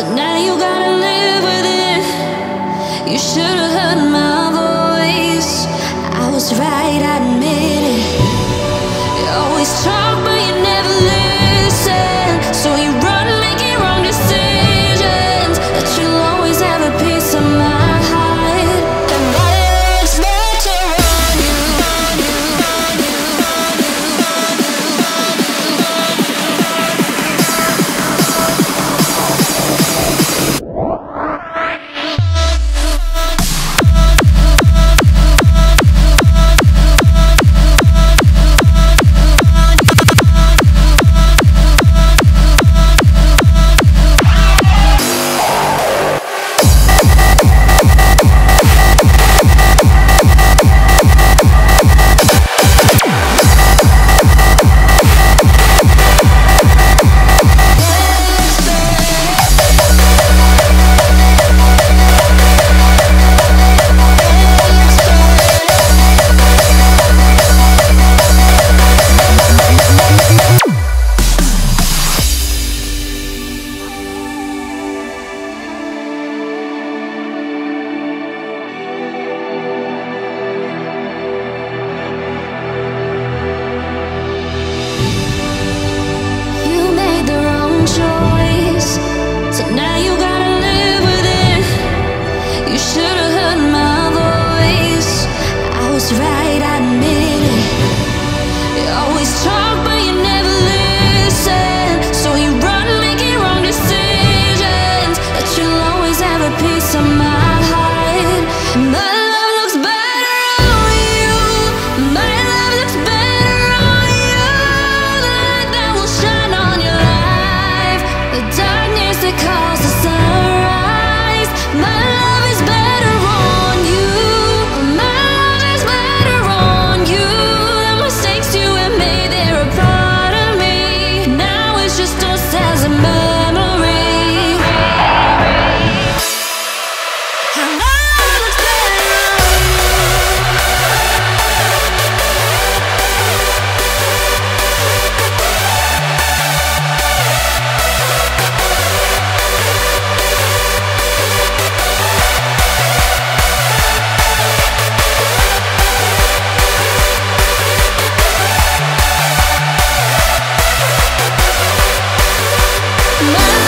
So now you gotta live with it. You should've heard my. my